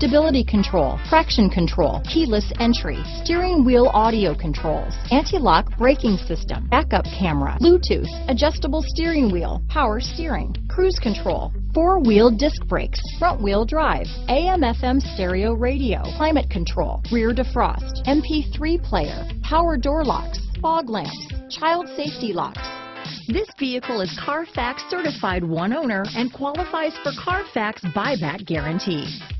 Stability control, traction control, keyless entry, steering wheel audio controls, anti-lock braking system, backup camera, Bluetooth, adjustable steering wheel, power steering, cruise control, four-wheel disc brakes, front-wheel drive, AM-FM stereo radio, climate control, rear defrost, MP3 player, power door locks, fog lamps, child safety locks, this vehicle is Carfax certified one owner and qualifies for Carfax buyback guarantee.